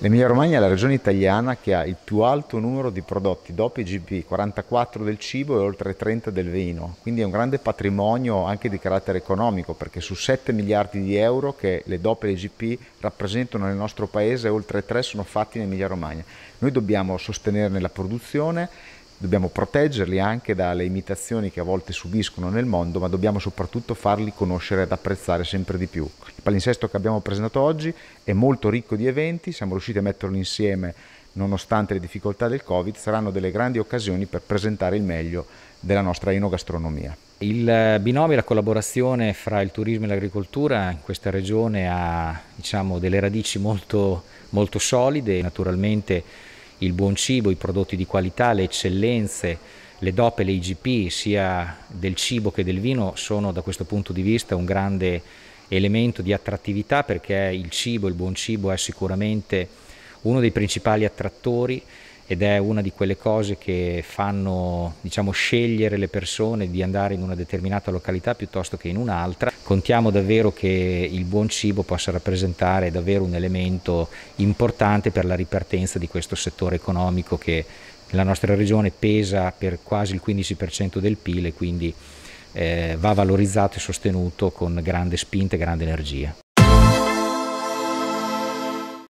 L'Emilia Romagna è la regione italiana che ha il più alto numero di prodotti DOP e GP, 44 del cibo e oltre 30 del vino, quindi è un grande patrimonio anche di carattere economico perché su 7 miliardi di euro che le DOP e le GP rappresentano nel nostro paese, oltre 3 sono fatti in Emilia Romagna. Noi dobbiamo sostenerne la produzione Dobbiamo proteggerli anche dalle imitazioni che a volte subiscono nel mondo, ma dobbiamo soprattutto farli conoscere ed apprezzare sempre di più. Il palinsesto che abbiamo presentato oggi è molto ricco di eventi, siamo riusciti a metterlo insieme nonostante le difficoltà del Covid, saranno delle grandi occasioni per presentare il meglio della nostra enogastronomia. Il binomio e la collaborazione fra il turismo e l'agricoltura in questa regione ha diciamo, delle radici molto, molto solide, naturalmente il buon cibo, i prodotti di qualità, le eccellenze, le DOP e le IGP sia del cibo che del vino sono da questo punto di vista un grande elemento di attrattività perché il cibo, il buon cibo è sicuramente uno dei principali attrattori ed è una di quelle cose che fanno diciamo, scegliere le persone di andare in una determinata località piuttosto che in un'altra. Contiamo davvero che il buon cibo possa rappresentare davvero un elemento importante per la ripartenza di questo settore economico che nella nostra regione pesa per quasi il 15% del PIL e quindi eh, va valorizzato e sostenuto con grande spinta e grande energia.